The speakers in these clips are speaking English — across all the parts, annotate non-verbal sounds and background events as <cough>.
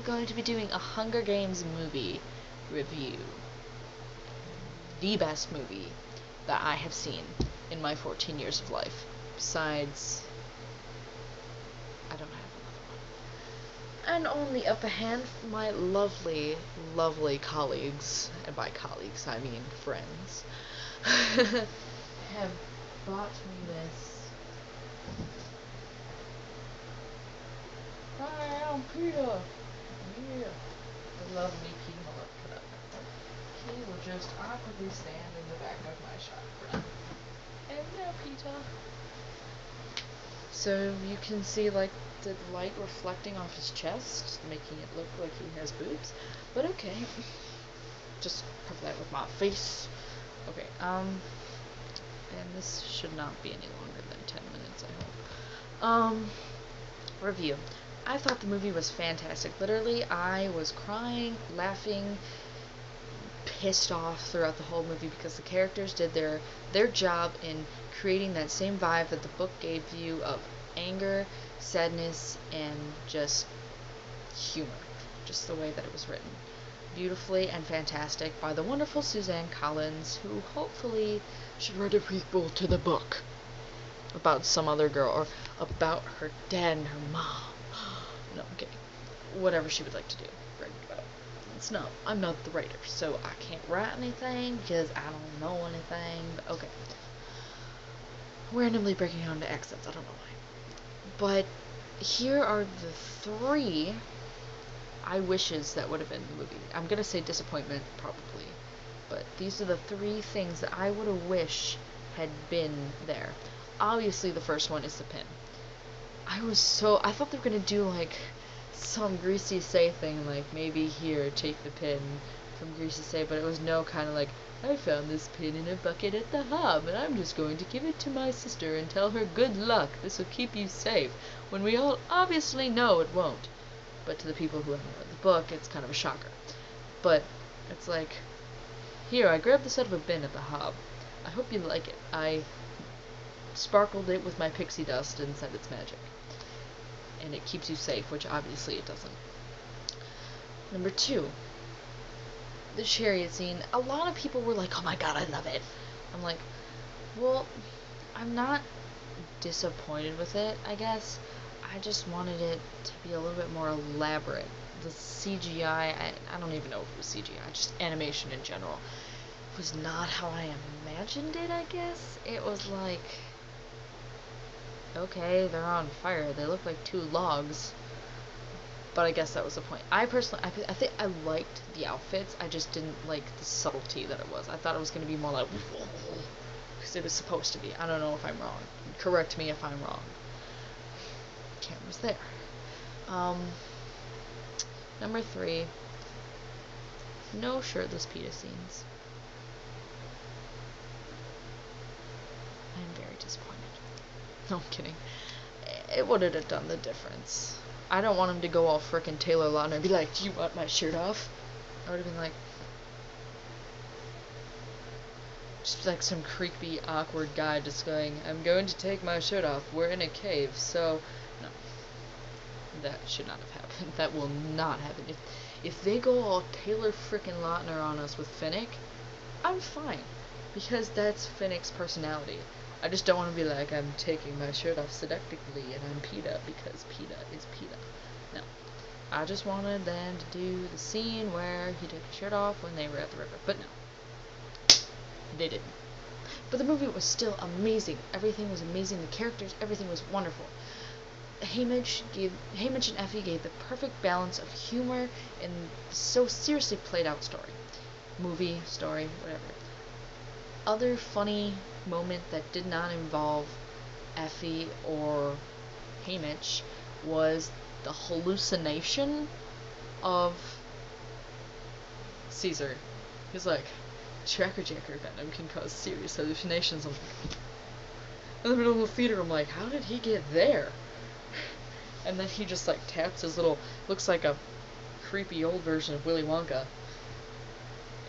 going to be doing a Hunger Games movie review. The best movie that I have seen in my 14 years of life. Besides, I don't have another one. And on the other hand, my lovely, lovely colleagues, and by colleagues I mean friends, <laughs> have bought me this. Hi, I'm Peeta. Yeah. I love me, Peeta. Hold up, put up. He will just awkwardly stand in the back of my shot for now. Hello, Peeta. So you can see like the light reflecting off his chest, making it look like he has boobs. But okay. Just cover that with my face. Okay, um and this should not be any longer than 10 minutes, I hope. Um review. I thought the movie was fantastic. Literally, I was crying, laughing, pissed off throughout the whole movie because the characters did their their job in creating that same vibe that the book gave you of anger, sadness, and just humor. Just the way that it was written. Beautifully and fantastic by the wonderful Suzanne Collins, who hopefully should write a prequel to the book about some other girl or about her dad and her mom. No, kidding. Whatever she would like to do. Write about. It's not. I'm not the writer, so I can't write anything because I don't know anything. But okay. Randomly breaking down to accents. I don't know why. But here are the three I wishes that would have been in the movie. I'm gonna say disappointment probably, but these are the three things that I would have wished had been there. Obviously, the first one is the pin. I was so I thought they were gonna do like some Greasy Sae thing, like maybe here take the pin from Greasy Sae, but it was no kind of like I found this pin in a bucket at the Hob, and I'm just going to give it to my sister and tell her good luck. This will keep you safe. When we all obviously know it won't. But to the people who haven't read the book, it's kind of a shocker. But it's like, here, I grabbed this out of a bin at the Hob. I hope you like it. I sparkled it with my pixie dust and said it's magic. And it keeps you safe, which obviously it doesn't. Number two, the chariot scene. A lot of people were like, oh my god, I love it. I'm like, well, I'm not disappointed with it, I guess. I just wanted it to be a little bit more elaborate. The CGI, I, I don't even know if it was CGI, just animation in general, was not how I imagined it, I guess. It was like okay, they're on fire. They look like two logs. But I guess that was the point. I personally, I, I think I liked the outfits. I just didn't like the subtlety that it was. I thought it was going to be more like, <laughs> because it was supposed to be. I don't know if I'm wrong. Correct me if I'm wrong. Camera's there. Um, number three, no shirtless Peeta scenes. I'm very disappointed. No, I'm kidding. It wouldn't have done the difference. I don't want him to go all frickin' Taylor Lautner and be like, do you want my shirt off? I would have been like, just like some creepy, awkward guy just going, I'm going to take my shirt off. We're in a cave, so no. That should not have happened. <laughs> That will not happen. If if they go all Taylor frickin' Lautner on us with Finnick, I'm fine. Because that's Finnick's personality. I just don't want to be like, I'm taking my shirt off seductively and I'm Peeta because Peeta is Peeta. No. I just wanted them to do the scene where he took his shirt off when they were at the river. But no. They didn't. But the movie was still amazing. Everything was amazing. The characters, everything was wonderful. Haymitch gave Haymitch and Effie gave the perfect balance of humor and so seriously played out story. Movie, story, whatever. Other funny moment that did not involve Effie or Haymitch was the hallucination of Caesar. He's like, Tracker Jacker venom can cause serious hallucinations. I'm like, in the middle of the theater, I'm like, how did he get there? And then he just like taps his little, looks like a creepy old version of Willy Wonka.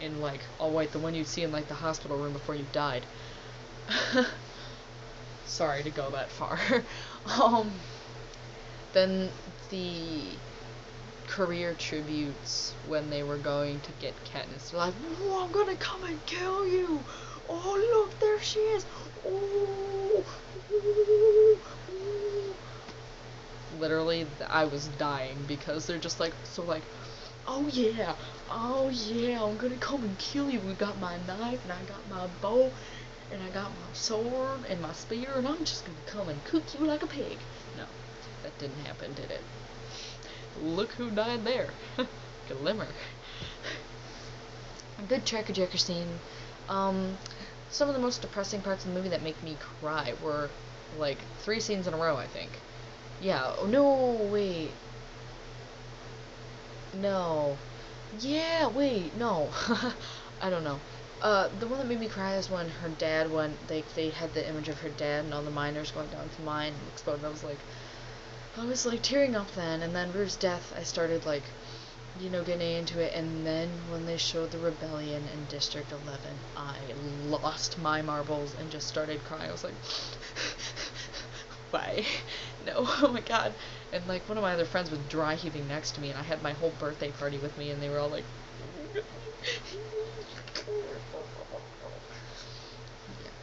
In like all white, the one you'd see in like the hospital room before you died. <laughs> Sorry to go that far. <laughs> um, then the career tributes when they were going to get Katniss. They're like, "Whoa, I'm gonna come and kill you! Oh, look, there she is! Oh, ooh, ooh." literally, I was dying because they're just like so like, "Oh yeah, oh yeah, I'm gonna come and kill you. We got my knife and I got my bow." And I got my sword and my spear, and I'm just gonna come and cook you like a pig. No, that didn't happen, did it? Look who died there. <laughs> Glimmer. A good tracker jacker scene. Um, some of the most depressing parts of the movie that make me cry were like three scenes in a row, I think. Yeah, oh no, wait. No. Yeah, wait, no. <laughs> I don't know. Uh, the one that made me cry is when her dad went, they, they had the image of her dad and all the miners going down to mine and exploding. I was like, I was like tearing up then, and then Rue's death, I started like, you know, getting into it, and then when they showed the rebellion in District 11, I lost my marbles and just started crying. I was like, <laughs> why? <laughs> No, oh my god. And like one of my other friends was dry heaving next to me, and I had my whole birthday party with me, and they were all like, yeah. <laughs>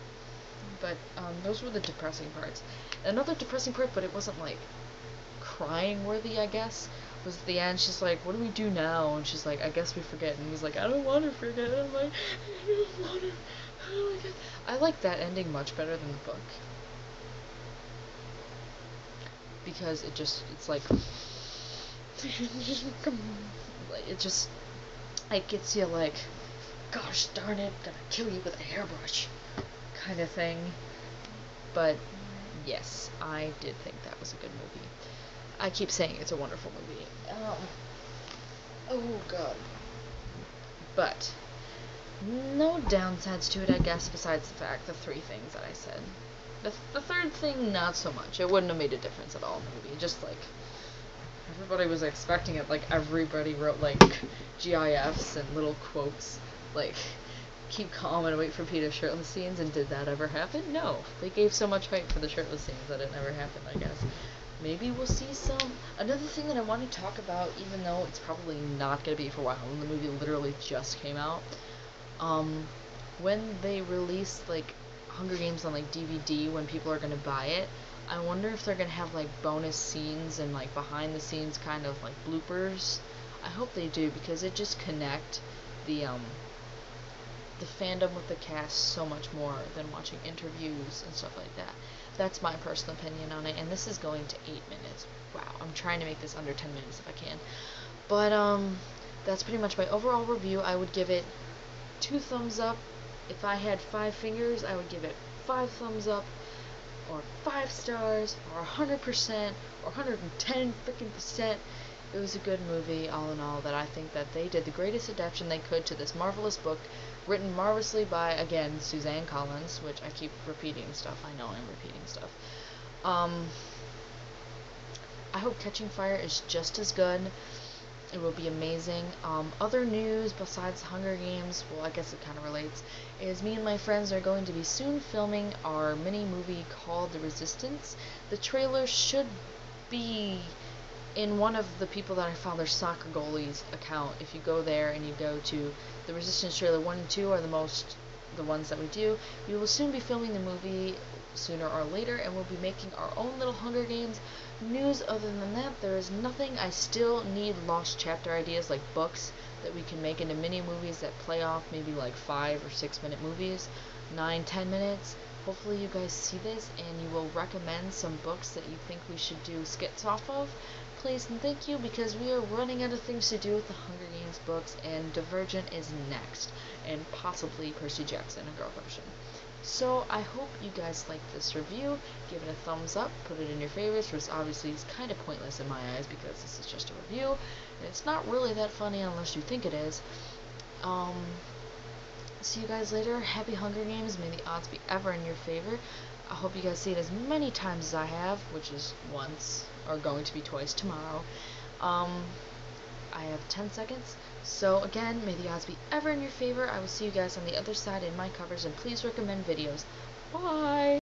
But um, those were the depressing parts. Another depressing part, but it wasn't like crying worthy, I guess, was the end. She's like, "What do we do now?" And she's like, "I guess we forget." And he's like, "I don't want to forget." I'm like, "I don't want to." Oh my god. I like that ending much better than the book because it just it's <laughs> like it just it gets you like gosh darn it gonna kill you with a hairbrush kind of thing. But yes i did think that was a good movie. I keep saying it's a wonderful movie. Um, oh god. But no downsides to it i guess besides the fact the three things that i said the, the third thing, not so much. It wouldn't have made a difference at all movie. Just like everybody was expecting it. Like everybody wrote like GIFs and little quotes, like keep calm and wait for Peeta's shirtless scenes. And did that ever happen? No. They gave so much hype for the shirtless scenes that it never happened. I guess. Maybe we'll see some. Another thing that I want to talk about, even though it's probably not going to be for a while, the movie literally just came out. Um, when they released like Hunger Games on like DVD when people are gonna buy it. I wonder if they're gonna have like bonus scenes and like behind the scenes kind of like bloopers. I hope they do because it just connect the um the fandom with the cast so much more than watching interviews and stuff like that. That's my personal opinion on it, and this is going to eight minutes. Wow, I'm trying to make this under ten minutes if I can. But um that's pretty much my overall review. I would give it two thumbs up if I had five fingers, I would give it five thumbs up, or five stars, or 100%, or 110 freaking percent. It was a good movie, all in all, that I think that they did the greatest adaptation they could to this marvelous book, written marvelously by, again, Suzanne Collins, which I keep repeating stuff. I know I'm repeating stuff. Um, I hope Catching Fire is just as good. It will be amazing. Um, other news besides Hunger Games, well, I guess it kind of relates, is me and my friends are going to be soon filming our mini movie called The Resistance. The trailer should be in one of the people that I follow their soccer goalies account. If you go there and you go to The Resistance trailer 1 and 2 are the most the ones that we do. We will soon be filming the movie sooner or later, and we'll be making our own little Hunger Games news. Other than that, there is nothing. I still need lost chapter ideas like books that we can make into mini movies that play off maybe like five or six minute movies, nine, ten minutes. Hopefully, you guys see this and you will recommend some books that you think we should do skits off of. Please and thank you because we are running out of things to do with the Hunger Games books, and Divergent is next, and possibly Percy Jackson, a girl version. So I hope you guys liked this review. Give it a thumbs up, put it in your favorites, which obviously is kind of pointless in my eyes because this is just a review. And it's not really that funny unless you think it is. Um, see you guys later. Happy Hunger Games. May the odds be ever in your favor. I hope you guys see it as many times as I have, which is once, or going to be twice tomorrow. Um, I have 10 seconds. So again, may the odds be ever in your favor. I will see you guys on the other side in my covers, and please recommend videos. Bye!